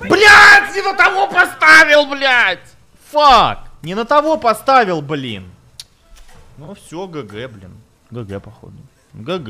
Блять, не на того поставил, блять! Fuck! Не на того поставил, блин. Ну все, GG, блин. GG, походу. GG.